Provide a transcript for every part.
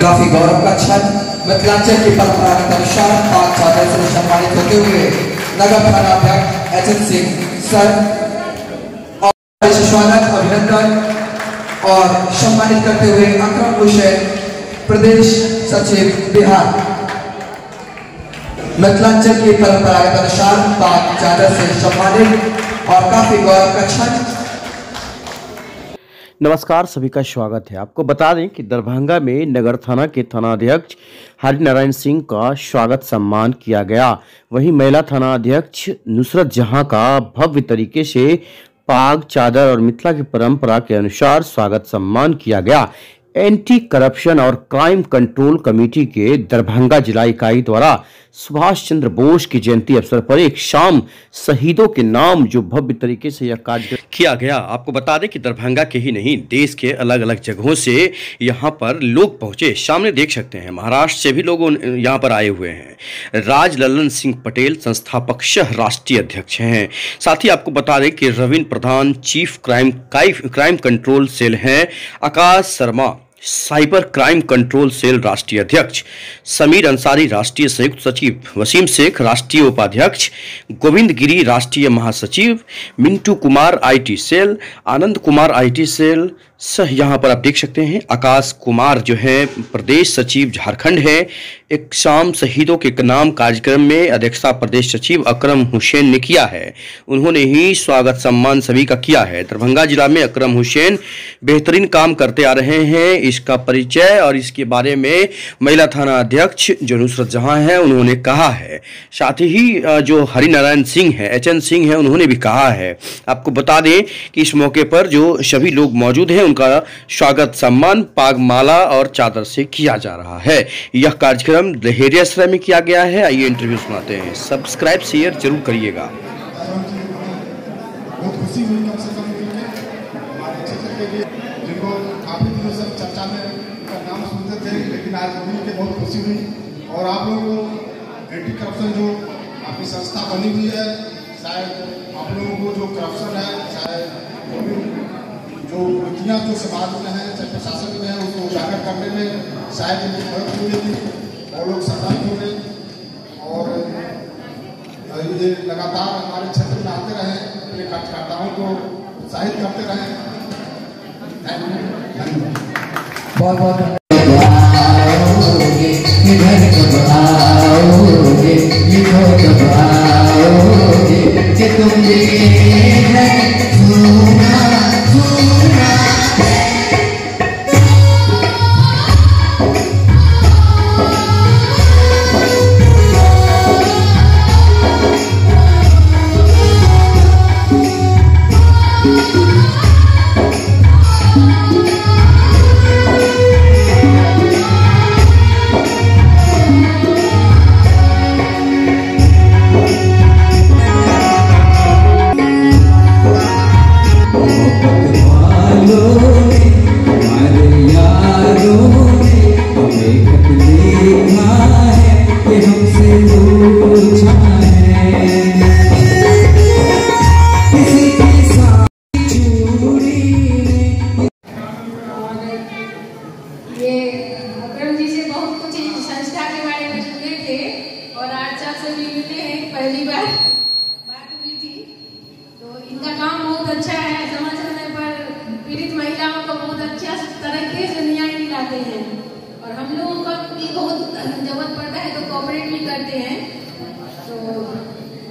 काफ़ी गौरव का क्षण। मिथिलांचल की परंपरागत अनुसार पाक चादर से सम्मानित होते हुए नगर थानाध्यक्ष एच एन सिंह, सर और स्वागत अभिनंदन और सम्मानित करते हुए अकरम हुसैन प्रदेश सचिव बिहार। मिथिलांचल की परंपरागत अनुसार पाक चादर से सम्मानित और काफ़ी गौरव का क्षण नमस्कार, सभी का स्वागत है आपको। बता दें कि दरभंगा में नगर थाना के थानाध्यक्ष हरिनारायण सिंह का स्वागत सम्मान किया गया। वहीं महिला थाना अध्यक्ष नुसरत जहाँ का भव्य तरीके से पाग, चादर और मिथिला की परंपरा के अनुसार स्वागत सम्मान किया गया। एंटी करप्शन और क्राइम कंट्रोल कमेटी के दरभंगा जिला इकाई द्वारा सुभाष चंद्र बोस की जयंती अवसर पर एक शाम शहीदों के नाम जो भव्य तरीके से यह कार्यक्रम किया गया। आपको बता दें कि दरभंगा के ही नहीं, देश के अलग अलग जगहों से यहाँ पर लोग पहुँचे। सामने देख सकते हैं, महाराष्ट्र से भी लोग यहाँ पर आए हुए हैं। राज ललन सिंह पटेल संस्थापक सह राष्ट्रीय अध्यक्ष हैं। साथ ही आपको बता दें कि Ravindra Pradhan chief crime crime control cell हैं। Akash Sharma cyber crime control cell राष्ट्रीय अध्यक्ष समीर अंसारी, राष्ट्रीय संयुक्त सचिव वसीम शेख, राष्ट्रीय उपाध्यक्ष गोविंद गिरी, राष्ट्रीय महासचिव Mintu Kumar, IT cell, Anand Kumar, IT cell सह यहाँ पर आप देख सकते हैं, आकाश कुमार जो है, प्रदेश सचिव झारखंड है। एक शाम शहीदों के नाम कार्यक्रम में अध्यक्षता प्रदेश सचिव अकरम हुसैन ने किया है। उन्होंने ही स्वागत सम्मान सभी का किया है। दरभंगा जिला में अकरम हुसैन बेहतरीन काम करते आ रहे हैं। इसका परिचय और इसके बारे में महिला थाना अध्यक्ष जो नुसरत जहाँ है, उन्होंने कहा है। साथ ही जो हरिनारायण सिंह है एच सिंह है, उन्होंने भी कहा है। आपको बता दें कि इस मौके पर जो सभी लोग मौजूद हैं उनका स्वागत सम्मान पागमाला और चादर से किया जा रहा है। यह कार्यक्रम लहेरियासराय में किया गया है। आइए इंटरव्यू सुनाते हैं। सब्सक्राइब शेयर ज़रूर करिएगा। मिल और आप लोगों को करप्शन जो आपकी संस्था बनी हुई है, शायद आप लोगों को जो करप्शन है, शायद जो भी जो समाज में हैं, चाहे प्रशासन में है, उसको उजागर करने में शायद इनकी मदद मिलेगी और लोग संतुलित होंगे और ये लगातार हमारे क्षेत्र में आते रहे, अपने कार्यकर्ताओं को उत्साहित करते रहे। बहुत बहुत इधर कब आओगे ये के बारे में सुने थे और आज सबसे भी मिले हैं, पहली बार बात हुई थी। तो इनका काम बहुत अच्छा है समय समय पर पीड़ित महिलाओं को बहुत अच्छा तरीके से न्याय दिलाते हैं। और हम लोगों का भी बहुत ज़रूरत पड़ता है तो कोऑपरेट भी करते हैं। तो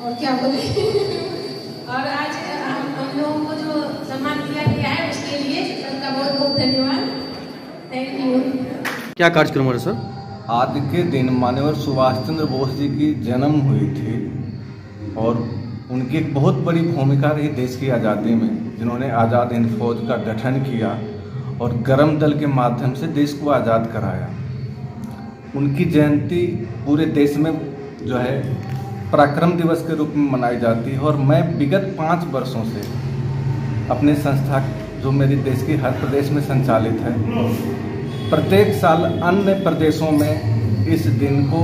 और क्या बोले? और आज हम हम लोगों को जो सम्मान दिया गया है, उसके लिए सबका बहुत बहुत धन्यवाद। थैंक यू क्या कार्यक्रम हो रहा है, सर? आज के दिन मान्यवर सुभाष चंद्र बोस जी की जन्म हुई थी और उनकी एक बहुत बड़ी भूमिका रही देश की आज़ादी में, जिन्होंने आज़ाद हिंद फौज का गठन किया और गर्म दल के माध्यम से देश को आज़ाद कराया। उनकी जयंती पूरे देश में जो है, पराक्रम दिवस के रूप में मनाई जाती है और मैं विगत पाँच वर्षों से अपने संस्था जो मेरी देश की हर प्रदेश में संचालित है प्रत्येक साल अन्य प्रदेशों में इस दिन को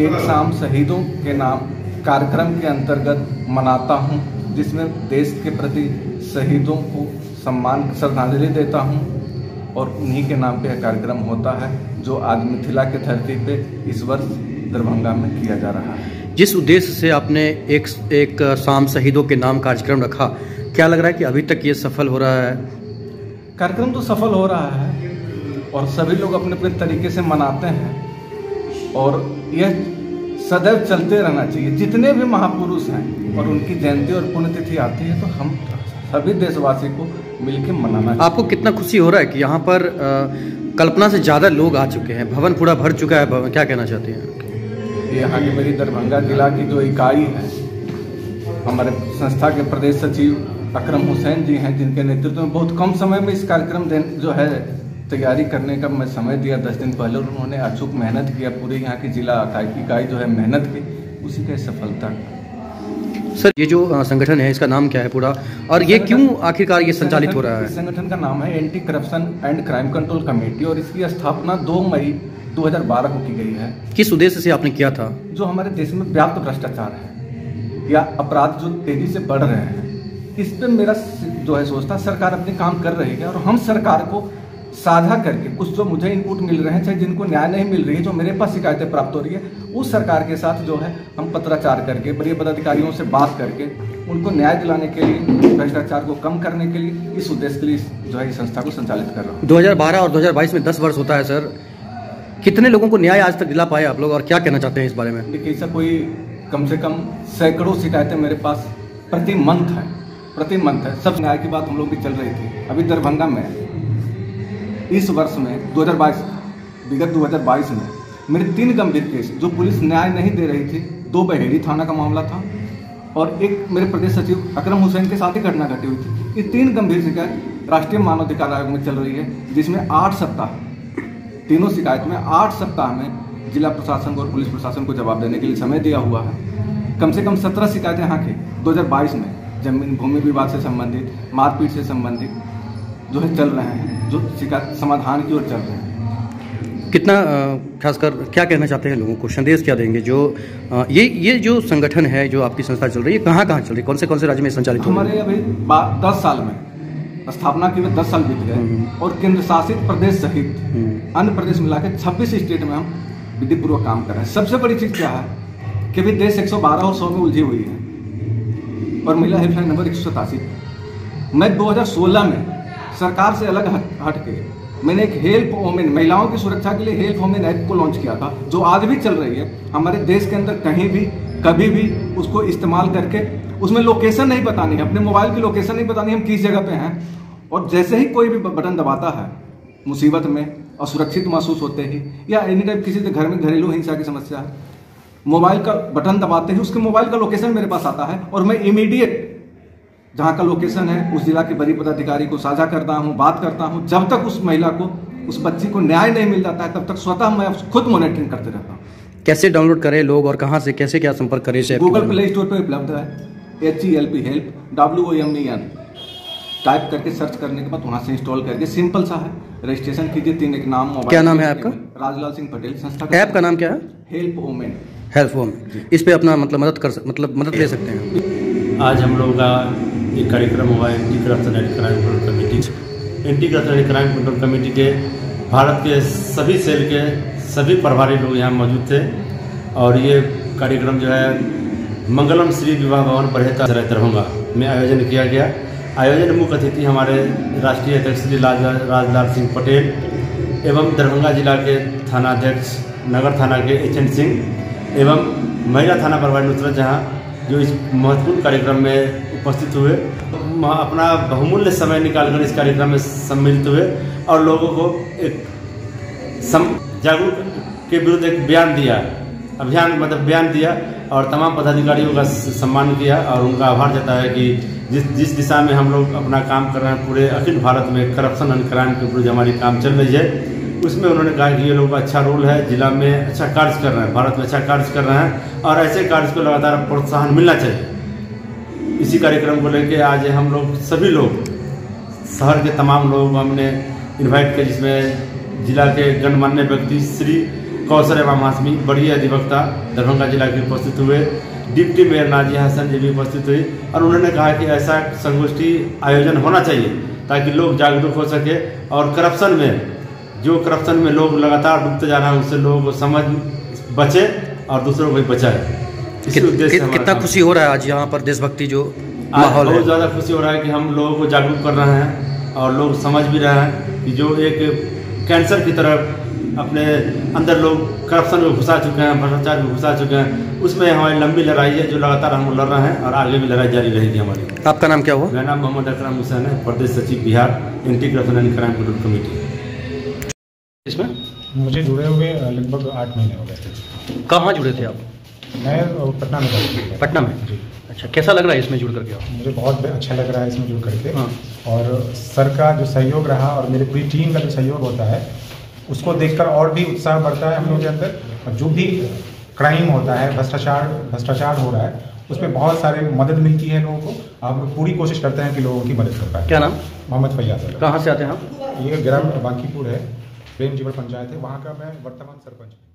एक शाम शहीदों के नाम कार्यक्रम के अंतर्गत मनाता हूँ जिसमें देश के प्रति शहीदों को सम्मान श्रद्धांजलि देता हूँ और उन्हीं के नाम पे यह कार्यक्रम होता है जो आज मिथिला के धरती पे इस वर्ष दरभंगा में किया जा रहा है। जिस उद्देश्य से आपने एक एक शाम शहीदों के नाम कार्यक्रम रखा क्या लग रहा है कि अभी तक ये सफल हो रहा है? कार्यक्रम तो सफल हो रहा है और सभी लोग अपने अपने तरीके से मनाते हैं। और यह सदैव चलते रहना चाहिए। जितने भी महापुरुष हैं और उनकी जयंती और पुण्यतिथि आती है तो हम सभी देशवासी को मिलकर मनाना आपको कितना खुशी हो रहा है कि यहाँ पर अ, कल्पना से ज़्यादा लोग आ चुके हैं। भवन पूरा भर चुका है। भवन क्या कहना चाहते हैं? यहाँ की मेरी दरभंगा जिला की जो इकाई है हमारे संस्था के प्रदेश सचिव अकरम हुसैन जी हैं जिनके नेतृत्व में बहुत कम समय में इस कार्यक्रम जो है तैयारी करने का मैं समय दिया दस दिन पहले और उन्होंने अचूक मेहनत किया पूरी यहाँ की जिला इकाई जो है मेहनत की उसी का सफलता। सर ये जो संगठन है इसका नाम क्या है पूरा? और ये क्यों आखिरकार ये संचालित हो रहा है? संगठन का नाम है anti corruption and crime control committee और इसकी स्थापना 2 मई 2012 को की गई है। किस उद्देश्य से आपने किया था? जो हमारे देश में व्याप्त भ्रष्टाचार है या अपराध जो तेज़ी से बढ़ रहे हैं इस पर मेरा जो है सोचता सरकार अपने काम कर रही है और हम सरकार को साझा करके कुछ जो मुझे इनपुट मिल रहे हैं चाहे जिनको न्याय नहीं मिल रही है जो मेरे पास शिकायतें प्राप्त हो रही है उस सरकार के साथ जो है हम पत्राचार करके बड़े पदाधिकारियों से बात करके उनको न्याय दिलाने के लिए भ्रष्टाचार को कम करने के लिए इस उद्देश्य के लिए जो है इस संस्था को संचालित कर रहा हूँ। 2012 और 2022 में 10 वर्ष होता है सर। कितने लोगों को न्याय आज तक दिला पाए आप लोग और क्या कहना चाहते हैं इस बारे में? देखिए सर कोई कम से कम सैकड़ों शिकायतें मेरे पास प्रति मंथ है प्रति मंथ है। सब न्याय की बात हम लोग की चल रही थी। अभी दरभंगा में इस वर्ष में 2022 विगत 2022 में, मेरे तीन गंभीर केस, जो पुलिस न्याय नहीं दे रही थी, दो बहेड़ी थाना का मामला था, और एक मेरे प्रदेश सचिव अकरम हुसैन के साथ ही घटना घटी हुई थी। ये तीन गंभीर शिकायत राष्ट्रीय मानवाधिकार आयोग में चल रही है, जिसमें आठ सप्ताह, तीनों शिकायत में आठ सप्ताह में जिला प्रशासन को और पुलिस प्रशासन को जवाब देने के लिए समय दिया हुआ है। कम से कम सत्रह शिकायतें यहाँ की 2022 में, ज़मीन, भूमि विवाद से संबंधित, मारपीट से संबंधित जो है चल रहे हैं जो शिकायत समाधान की ओर चल रहे हैं। कितना खासकर क्या कहना चाहते हैं लोगों को? संदेश क्या देंगे? जो ये ये जो संगठन है जो आपकी संस्था चल रही है कहाँ कहाँ चल रही है? कौन से कौन से राज्य में संचालित हो हमारे अभी दस साल में स्थापना की हुए दस साल बीत गए और केंद्र शासित प्रदेश सहित अन्य प्रदेश मिला के छब्बीस स्टेट में हम विधिपूर्वक काम कर रहे हैं। सबसे बड़ी चीज़ क्या है कि अभी देश 112 और सौ में उलझी हुई है और महिला हेल्पलाइन नंबर एक सौ सतासी। मैं 2016 में सरकार से अलग हट, के मैंने एक हेल्प वोमेन महिलाओं की सुरक्षा के लिए हेल्प वोमेन ऐप को लॉन्च किया था जो आज भी चल रही है। हमारे देश के अंदर कहीं भी कभी भी उसको इस्तेमाल करके उसमें लोकेशन नहीं बतानी है अपने मोबाइल की लोकेशन नहीं बतानी हम किस जगह पे हैं? और जैसे ही कोई भी बटन दबाता है मुसीबत में असुरक्षित महसूस होते ही या एनी टाइप किसी के घर में घरेलू हिंसा की समस्या है मोबाइल का बटन दबाते ही उसके मोबाइल का लोकेशन मेरे पास आता है और मैं इमीडिएट जहाँ का लोकेशन है उस जिला के बड़ी पदाधिकारी को साझा करता हूँ बात करता हूँ। जब तक उस महिला को उस बच्ची को न्याय नहीं मिल जाता है तब तक स्वतः मैं खुद मॉनिटरिंग करते रहता हूँ। कैसे डाउनलोड करें लोग और कहाँ से कैसे क्या संपर्क करें इसे गूगल प्ले स्टोर पर उपलब्ध है। H E L P help W O M E N type करके सर्च करने के बाद वहाँ से इंस्टॉल करके सिंपल सा है। रजिस्ट्रेशन कीजिए तीन एक नाम मोबाइल क्या नाम है आपका? राजलाल सिंह पटेल संस्था ऐप का नाम क्या है? हेल्प ओमेन हेल्प फ़ोन इस पर अपना मतलब मदद कर मतलब मदद ले सकते हैं। आज हम लोग का एक कार्यक्रम हुआ anti corruption and crime control committee. Anti corruption and crime control committee के, भारत के सभी सेल के सभी प्रभारी लोग यहाँ मौजूद थे और ये कार्यक्रम जो है, मंगलम श्री विवाह भवन बढ़ेता दरभंगा में आयोजन किया गया। आयोजन मुख्य अतिथि हमारे राष्ट्रीय अध्यक्ष श्री राज राजलाल सिंह पटेल एवं दरभंगा जिला के थाना अध्यक्ष नगर थाना के एच एन सिंह एवं महिला थाना प्रभारी नुसरत जहाँ जो इस महत्वपूर्ण कार्यक्रम में उपस्थित हुए। अपना बहुमूल्य समय निकालकर इस कार्यक्रम में सम्मिलित हुए और लोगों को एक सम, जागरूक के विरुद्ध एक बयान दिया। अभियान मतलब बयान दिया और तमाम पदाधिकारियों का सम्मान किया और उनका आभार जताया कि जिस जिस दिशा में हम लोग अपना काम कर रहे हैं, पूरे अखिल भारत में करप्शन एंड क्राइम के विरुद्ध हमारी काम चल रही है, उसमें उन्होंने कहा कि ये लोग का अच्छा रोल है, जिला में अच्छा कार्य कर रहे हैं, भारत में अच्छा कार्य कर रहे हैं और ऐसे कार्य को लगातार प्रोत्साहन मिलना चाहिए। इसी कार्यक्रम को लेकर आज हम लोग, सभी लोग, शहर के तमाम लोगों हमने इनवाइट किया, जिसमें जिला के गणमान्य व्यक्ति श्री कौशल एवं हाशमी बड़ी अधिवक्ता दरभंगा जिला के उपस्थित हुए, डिप्टी मेयर नाजिया हसन जी भी उपस्थित हुई, और उन्होंने कहा कि ऐसा संगोष्ठी आयोजन होना चाहिए, ताकि लोग जागरूक हो सके, और करप्शन में, जो करप्शन में लोग लगातार डूबते जा रहे हैं, उससे लोगों को समझ बचे और दूसरों को भी बचाए। हमारा कितना खुशी हो रहा है आज यहाँ पर देशभक्ति जो माहौल बहुत ज़्यादा खुशी हो रहा है कि हम लोगों को जागरूक कर रहे हैं और लोग समझ भी रहे हैं कि जो एक कैंसर की तरह अपने अंदर लोग करप्शन में घुसा चुके हैं भ्रष्टाचार में घुसा चुके हैं उसमें हमारी लंबी लड़ाई है जो लगातार हम लड़ रहे हैं और आगे भी लड़ाई जारी रहेगी हमारी। आपका नाम क्या हुआ? मेरा नाम मोहम्मद अकरम हुसैन है प्रदेश सचिव Bihar anti corruption and crime control committee. इसमें? मुझे जुड़े हुए लगभग आठ महीने हो गए थे। कहाँ जुड़े थे आप? मैं पटना में करती पटना में? जी। अच्छा कैसा लग रहा है इसमें जुड़ करके आप? मुझे बहुत अच्छा लग रहा है इसमें जुड़ करके। हाँ। और सर का जो सहयोग रहा और मेरी पूरी टीम का जो सहयोग होता है उसको देखकर और भी उत्साह बढ़ता है हम लोगों के अंदर। और जो भी क्राइम होता है भ्रष्टाचार भ्रष्टाचार हो रहा है उसमें बहुत सारे मदद मिलती है लोगों को। हम लोग पूरी कोशिश करते हैं कि लोगों की मदद कर पाए। क्या नाम? मोहम्मद फैयाज है कहाँ से आते हैं आप? ये ग्राम बांकीपुर है प्रेम जीवन पंचायत है। वहाँ का मैं वर्तमान सरपंच हूँ।